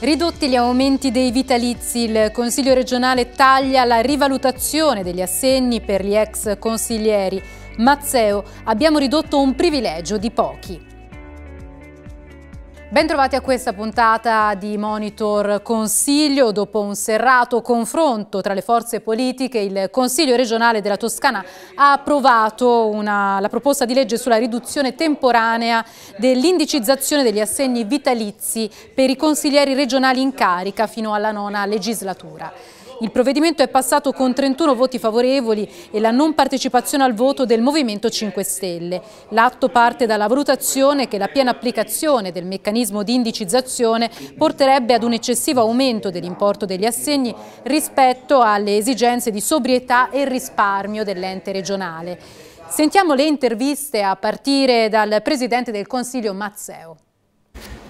Ridotti gli aumenti dei vitalizi, il Consiglio regionale taglia la rivalutazione degli assegni per gli ex consiglieri. Mazzeo, abbiamo ridotto un privilegio di pochi. Bentrovati a questa puntata di Monitor Consiglio. Dopo un serrato confronto tra le forze politiche, il Consiglio regionale della Toscana ha approvato una, la proposta di legge sulla riduzione temporanea dell'indicizzazione degli assegni vitalizi per i consiglieri regionali in carica fino alla nona legislatura. Il provvedimento è passato con 31 voti favorevoli e la non partecipazione al voto del Movimento 5 Stelle. L'atto parte dalla valutazione che la piena applicazione del meccanismo di indicizzazione porterebbe ad un eccessivo aumento dell'importo degli assegni rispetto alle esigenze di sobrietà e risparmio dell'ente regionale. Sentiamo le interviste a partire dal Presidente del Consiglio Mazzeo.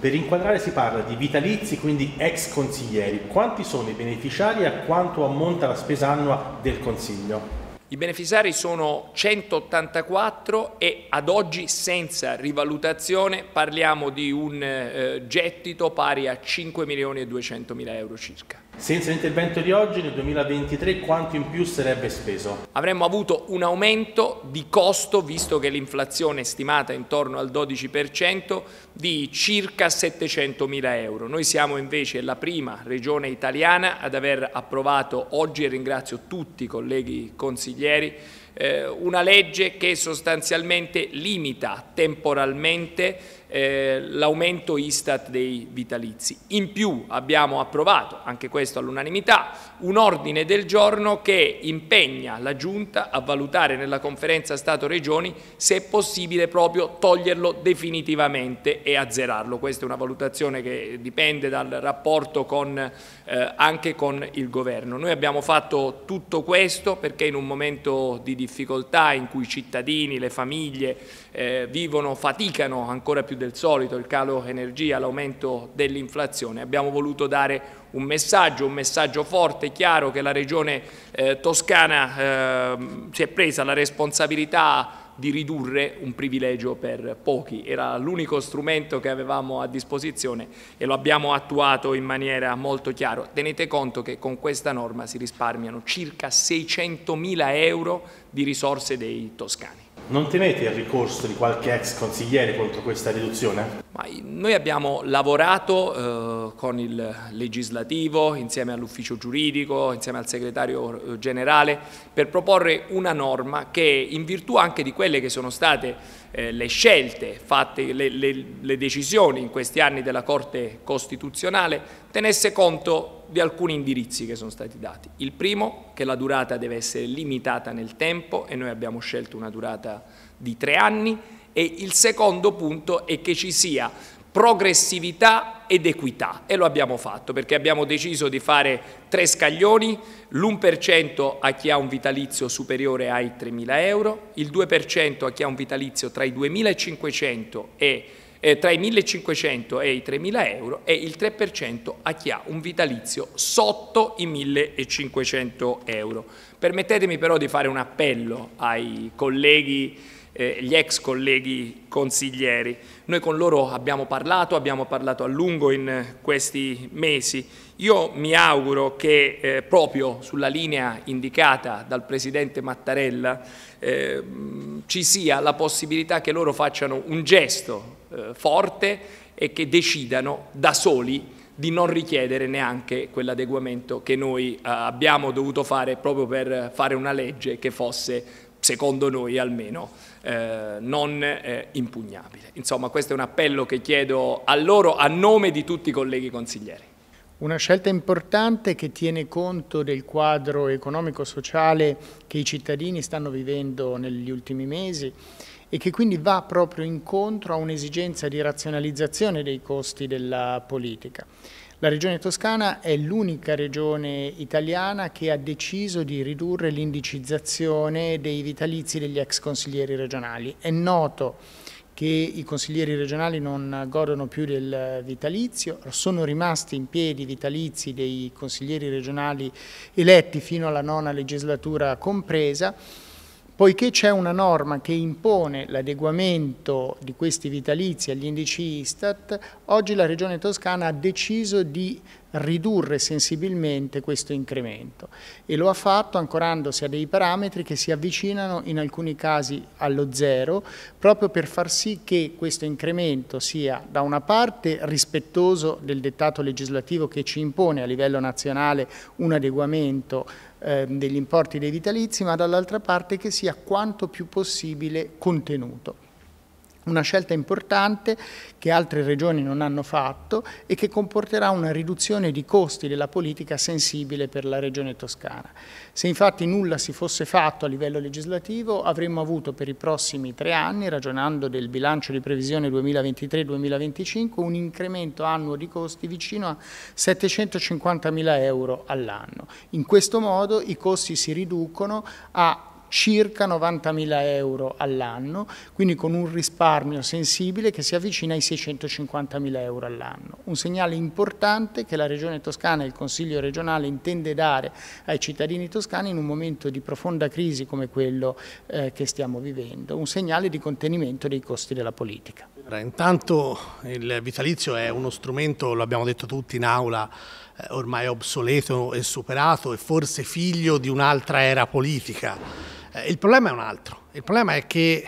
Per inquadrare si parla di vitalizi, quindi ex consiglieri. Quanti sono i beneficiari e a quanto ammonta la spesa annua del Consiglio? I beneficiari sono 184 e ad oggi senza rivalutazione parliamo di un eh, gettito pari a 5 milioni e 200 mila euro circa. Senza l'intervento di oggi, nel 2023, quanto in più sarebbe speso? Avremmo avuto un aumento di costo, visto che l'inflazione è stimata intorno al 12%, di circa 700 mila euro. Noi siamo invece la prima regione italiana ad aver approvato oggi, e ringrazio tutti i colleghi consiglieri, eh, una legge che sostanzialmente limita temporalmente eh, l'aumento Istat dei vitalizi. In più abbiamo approvato, anche questo all'unanimità, un ordine del giorno che impegna la Giunta a valutare nella conferenza Stato-Regioni se è possibile proprio toglierlo definitivamente e azzerarlo. Questa è una valutazione che dipende dal rapporto con, eh, anche con il Governo. Noi abbiamo fatto tutto questo perché in un momento di difficoltà in cui i cittadini, le famiglie eh, vivono, faticano ancora più del solito, il calo energia, l'aumento dell'inflazione. Abbiamo voluto dare un messaggio, un messaggio forte chiaro che la Regione eh, Toscana eh, si è presa la responsabilità di ridurre un privilegio per pochi. Era l'unico strumento che avevamo a disposizione e lo abbiamo attuato in maniera molto chiara. Tenete conto che con questa norma si risparmiano circa 600 mila euro di risorse dei toscani. Non temete il ricorso di qualche ex consigliere contro questa riduzione? Ma noi abbiamo lavorato eh, con il legislativo, insieme all'ufficio giuridico, insieme al segretario eh, generale, per proporre una norma che in virtù anche di quelle che sono state eh, le scelte fatte, le, le, le decisioni in questi anni della Corte Costituzionale, tenesse conto di alcuni indirizzi che sono stati dati. Il primo, che la durata deve essere limitata nel tempo e noi abbiamo scelto una durata di tre anni e il secondo punto è che ci sia progressività ed equità e lo abbiamo fatto perché abbiamo deciso di fare tre scaglioni, l'1% a chi ha un vitalizio superiore ai 3.000 euro, il 2% a chi ha un vitalizio tra i 2.500 e eh, tra i 1.500 e i 3.000 euro e il 3% a chi ha un vitalizio sotto i 1.500 euro. Permettetemi però di fare un appello ai colleghi, eh, gli ex colleghi consiglieri. Noi con loro abbiamo parlato, abbiamo parlato a lungo in questi mesi. Io mi auguro che eh, proprio sulla linea indicata dal Presidente Mattarella eh, ci sia la possibilità che loro facciano un gesto eh, forte e che decidano da soli di non richiedere neanche quell'adeguamento che noi eh, abbiamo dovuto fare proprio per fare una legge che fosse, secondo noi almeno, eh, non eh, impugnabile. Insomma, questo è un appello che chiedo a loro a nome di tutti i colleghi consiglieri. Una scelta importante che tiene conto del quadro economico-sociale che i cittadini stanno vivendo negli ultimi mesi e che quindi va proprio incontro a un'esigenza di razionalizzazione dei costi della politica. La regione toscana è l'unica regione italiana che ha deciso di ridurre l'indicizzazione dei vitalizi degli ex consiglieri regionali. È noto che i consiglieri regionali non godono più del vitalizio, sono rimasti in piedi i vitalizi dei consiglieri regionali eletti fino alla nona legislatura compresa, Poiché c'è una norma che impone l'adeguamento di questi vitalizi agli indici Istat, oggi la Regione Toscana ha deciso di ridurre sensibilmente questo incremento e lo ha fatto ancorandosi a dei parametri che si avvicinano in alcuni casi allo zero proprio per far sì che questo incremento sia da una parte rispettoso del dettato legislativo che ci impone a livello nazionale un adeguamento eh, degli importi dei vitalizi ma dall'altra parte che sia quanto più possibile contenuto. Una scelta importante che altre regioni non hanno fatto e che comporterà una riduzione di costi della politica sensibile per la regione toscana. Se infatti nulla si fosse fatto a livello legislativo avremmo avuto per i prossimi tre anni, ragionando del bilancio di previsione 2023-2025, un incremento annuo di costi vicino a 750 mila euro all'anno. In questo modo i costi si riducono a circa 90.000 euro all'anno, quindi con un risparmio sensibile che si avvicina ai 650.000 euro all'anno. Un segnale importante che la Regione Toscana e il Consiglio regionale intende dare ai cittadini toscani in un momento di profonda crisi come quello eh, che stiamo vivendo, un segnale di contenimento dei costi della politica. Intanto il vitalizio è uno strumento, lo abbiamo detto tutti in aula, eh, ormai obsoleto e superato e forse figlio di un'altra era politica eh, il problema è un altro, il problema è che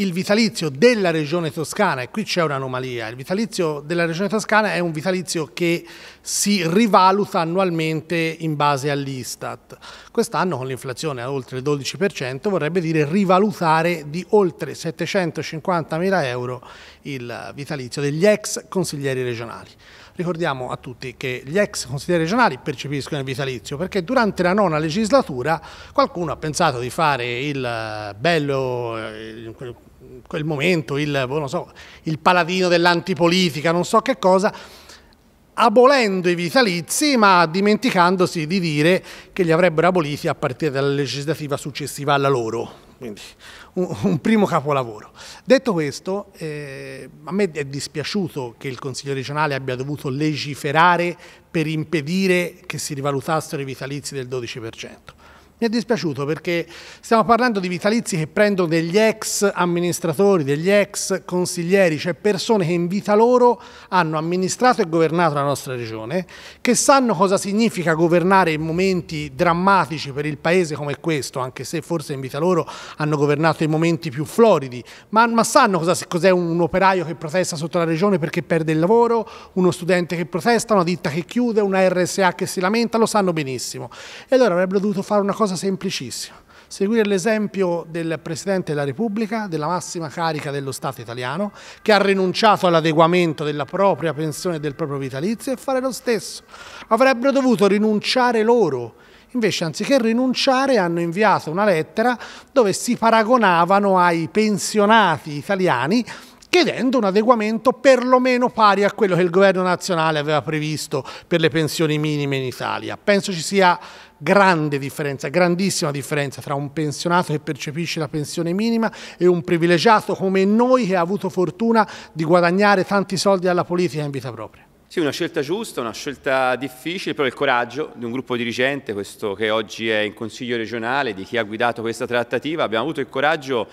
il vitalizio della regione toscana, e qui c'è un'anomalia, il vitalizio della regione toscana è un vitalizio che si rivaluta annualmente in base all'Istat. Quest'anno con l'inflazione a oltre il 12% vorrebbe dire rivalutare di oltre 750 mila euro il vitalizio degli ex consiglieri regionali. Ricordiamo a tutti che gli ex consiglieri regionali percepiscono il vitalizio perché durante la nona legislatura qualcuno ha pensato di fare il bello, in quel momento, il, so, il paladino dell'antipolitica, non so che cosa, abolendo i vitalizi ma dimenticandosi di dire che li avrebbero aboliti a partire dalla legislativa successiva alla loro. Quindi un, un primo capolavoro. Detto questo, eh, a me è dispiaciuto che il Consiglio regionale abbia dovuto legiferare per impedire che si rivalutassero i vitalizi del 12%. Mi è dispiaciuto perché stiamo parlando di vitalizi che prendono degli ex amministratori, degli ex consiglieri, cioè persone che in vita loro hanno amministrato e governato la nostra regione, che sanno cosa significa governare in momenti drammatici per il paese come questo, anche se forse in vita loro hanno governato in momenti più floridi, ma, ma sanno cosa, cos'è un operaio che protesta sotto la regione perché perde il lavoro, uno studente che protesta, una ditta che chiude, una RSA che si lamenta, lo sanno benissimo. E allora avrebbero dovuto fare una cosa cosa semplicissima, seguire l'esempio del Presidente della Repubblica, della massima carica dello Stato italiano, che ha rinunciato all'adeguamento della propria pensione e del proprio vitalizio e fare lo stesso. Avrebbero dovuto rinunciare loro, Invece, anziché rinunciare, hanno inviato una lettera dove si paragonavano ai pensionati italiani chiedendo un adeguamento perlomeno pari a quello che il governo nazionale aveva previsto per le pensioni minime in Italia. Penso ci sia grande differenza, grandissima differenza tra un pensionato che percepisce la pensione minima e un privilegiato come noi che ha avuto fortuna di guadagnare tanti soldi alla politica in vita propria. Sì, una scelta giusta, una scelta difficile, però il coraggio di un gruppo dirigente, questo che oggi è in Consiglio regionale, di chi ha guidato questa trattativa, abbiamo avuto il coraggio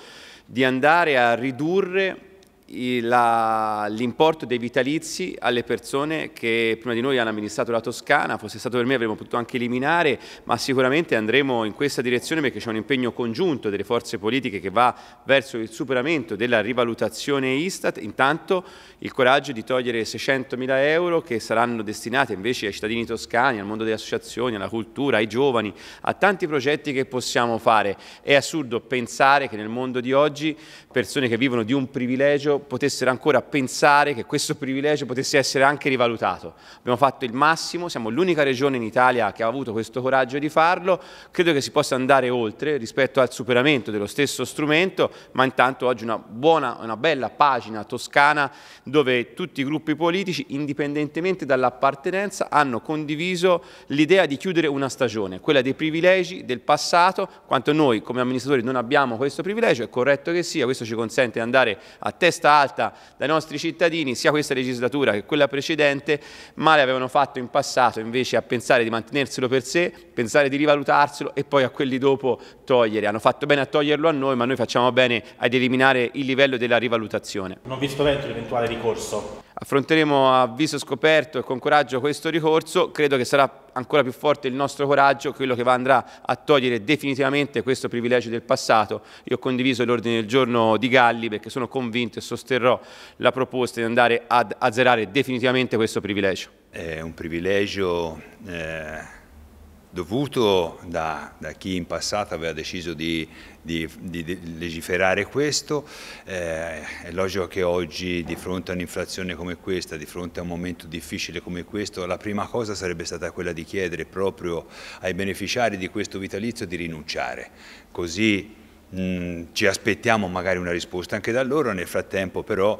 di andare a ridurre l'importo dei vitalizi alle persone che prima di noi hanno amministrato la Toscana, fosse stato per me avremmo potuto anche eliminare, ma sicuramente andremo in questa direzione perché c'è un impegno congiunto delle forze politiche che va verso il superamento della rivalutazione Istat, intanto il coraggio di togliere 600 mila euro che saranno destinati invece ai cittadini toscani, al mondo delle associazioni, alla cultura, ai giovani, a tanti progetti che possiamo fare. È assurdo pensare che nel mondo di oggi persone che vivono di un privilegio potessero ancora pensare che questo privilegio potesse essere anche rivalutato. Abbiamo fatto il massimo, siamo l'unica regione in Italia che ha avuto questo coraggio di farlo, credo che si possa andare oltre rispetto al superamento dello stesso strumento, ma intanto oggi una buona, una bella pagina toscana dove tutti i gruppi politici, indipendentemente dall'appartenenza, hanno condiviso l'idea di chiudere una stagione, quella dei privilegi del passato, quanto noi come amministratori non abbiamo questo privilegio, è corretto che sia, questo ci consente di andare a testa testa alta dai nostri cittadini, sia questa legislatura che quella precedente, male avevano fatto in passato invece a pensare di mantenerselo per sé, pensare di rivalutarselo e poi a quelli dopo togliere. Hanno fatto bene a toglierlo a noi, ma noi facciamo bene ad eliminare il livello della rivalutazione. Non vi spavento l'eventuale ricorso? Affronteremo a viso scoperto e con coraggio questo ricorso, credo che sarà ancora più forte il nostro coraggio, quello che andrà a togliere definitivamente questo privilegio del passato. Io ho condiviso l'ordine del giorno di Galli perché sono convinto e sosterrò la proposta di andare ad azzerare definitivamente questo privilegio. È un privilegio eh dovuto da, da, chi in passato aveva deciso di, di, di legiferare questo. Eh, è logico che oggi di fronte a un'inflazione come questa, di fronte a un momento difficile come questo, la prima cosa sarebbe stata quella di chiedere proprio ai beneficiari di questo vitalizio di rinunciare. Così mh, ci aspettiamo magari una risposta anche da loro, nel frattempo però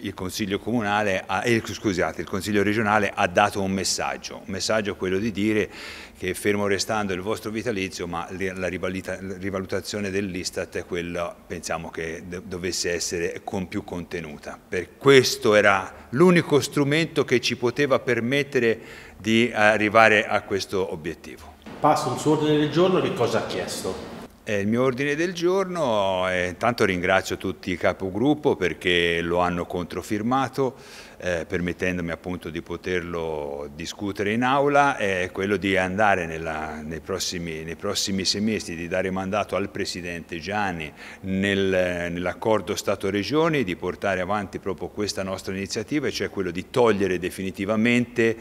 il Consiglio, ha, eh, scusate, il Consiglio regionale ha dato un messaggio, un messaggio quello di dire che fermo restando il vostro vitalizio ma la rivalutazione dell'Istat è quella pensiamo che dovesse essere con più contenuta. Per questo era l'unico strumento che ci poteva permettere di arrivare a questo obiettivo. Passo un suo ordine del giorno, che cosa ha chiesto? Il mio ordine del giorno, eh, intanto ringrazio tutti i capogruppo perché lo hanno controfirmato, eh, permettendomi appunto di poterlo discutere in aula, è quello di andare nella, nei, prossimi, nei, prossimi, semestri, di dare mandato al Presidente Gianni nel, nell'accordo Stato-Regioni, di portare avanti proprio questa nostra iniziativa, cioè quello di togliere definitivamente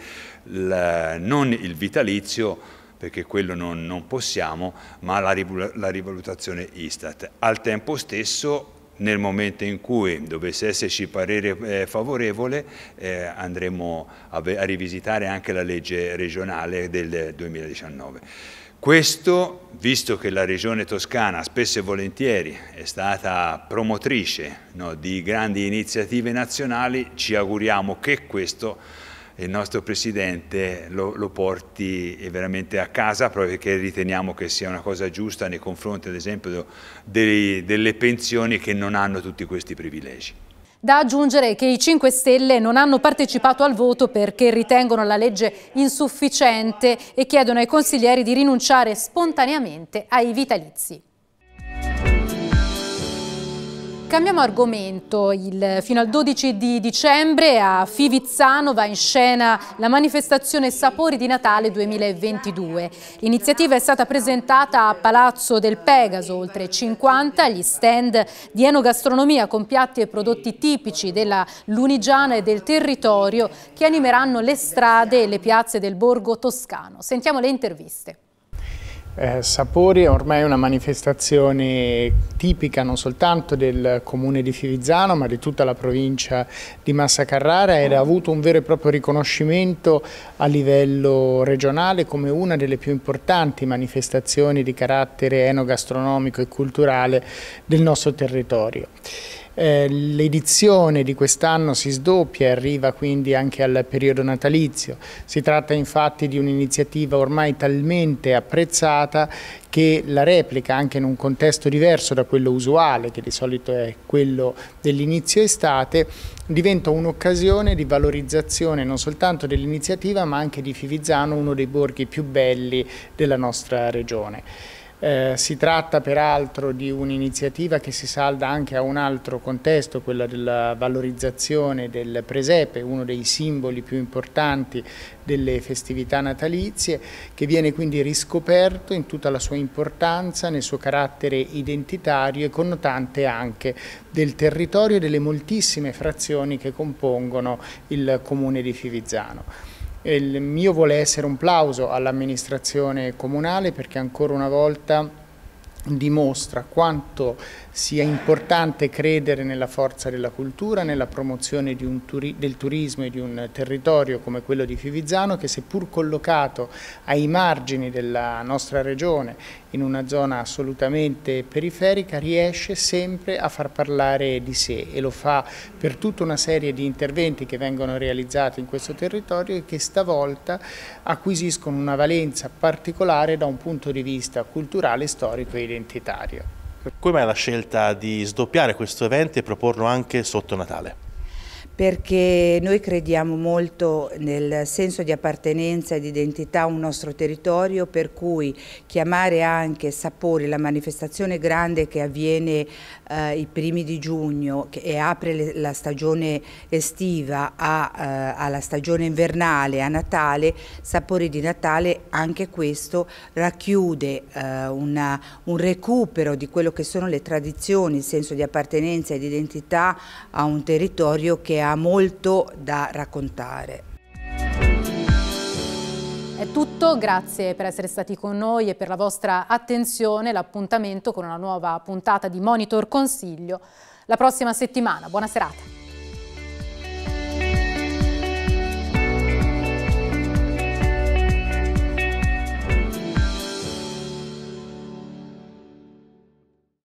il, non il vitalizio, perché quello non, non possiamo, ma la, la rivalutazione Istat. Al tempo stesso nel momento in cui dovesse esserci parere eh, favorevole eh, andremo a, a, rivisitare anche la legge regionale del 2019. Questo, visto che la Regione Toscana spesso e volentieri è stata promotrice no, di grandi iniziative nazionali, ci auguriamo che questo il nostro Presidente lo, lo, porti veramente a casa proprio perché riteniamo che sia una cosa giusta nei confronti ad esempio dei, delle pensioni che non hanno tutti questi privilegi. Da aggiungere che i 5 Stelle non hanno partecipato al voto perché ritengono la legge insufficiente e chiedono ai consiglieri di rinunciare spontaneamente ai vitalizi. Cambiamo argomento. Il, fino al 12 di dicembre a Fivizzano va in scena la manifestazione Sapori di Natale 2022. L'iniziativa è stata presentata a Palazzo del Pegaso, oltre 50 gli stand di enogastronomia con piatti e prodotti tipici della Lunigiana e del territorio che animeranno le strade e le piazze del borgo toscano. Sentiamo le interviste. Eh, Sapori è ormai una manifestazione tipica non soltanto del comune di Fivizzano ma di tutta la provincia di Massa Carrara ed ha avuto un vero e proprio riconoscimento a livello regionale come una delle più importanti manifestazioni di carattere enogastronomico e culturale del nostro territorio. Eh, l'edizione di quest'anno si sdoppia e arriva quindi anche al periodo natalizio. Si tratta infatti di un'iniziativa ormai talmente apprezzata che la replica anche in un contesto diverso da quello usuale, che di solito è quello dell'inizio estate, diventa un'occasione di valorizzazione non soltanto dell'iniziativa ma anche di Fivizzano, uno dei borghi più belli della nostra regione. Eh, si tratta peraltro di un'iniziativa che si salda anche a un altro contesto, quello della valorizzazione del presepe, uno dei simboli più importanti delle festività natalizie, che viene quindi riscoperto in tutta la sua importanza, nel suo carattere identitario e connotante anche del territorio e delle moltissime frazioni che compongono il comune di Fivizzano. Il mio vuole essere un plauso all'amministrazione comunale perché ancora una volta dimostra quanto sia importante credere nella forza della cultura, nella promozione turi del turismo e di un territorio come quello di Fivizzano che seppur collocato ai margini della nostra regione in una zona assolutamente periferica riesce sempre a far parlare di sé e lo fa per tutta una serie di interventi che vengono realizzati in questo territorio e che stavolta acquisiscono una valenza particolare da un punto di vista culturale, storico e identitario. Come mai la scelta di sdoppiare questo evento e proporlo anche sotto Natale? Perché noi crediamo molto nel senso di appartenenza e di identità a un nostro territorio per cui chiamare anche Sapori, la manifestazione grande che avviene eh, i primi di giugno e apre le, la stagione estiva a, eh, alla stagione invernale, a Natale, Sapori di Natale, anche questo racchiude eh, una, un recupero di quello che sono le tradizioni, il senso di appartenenza e di identità a un territorio che ha ha molto da raccontare. È tutto, grazie per essere stati con noi e per la vostra attenzione. L'appuntamento con una nuova puntata di Monitor Consiglio la prossima settimana. Buona serata.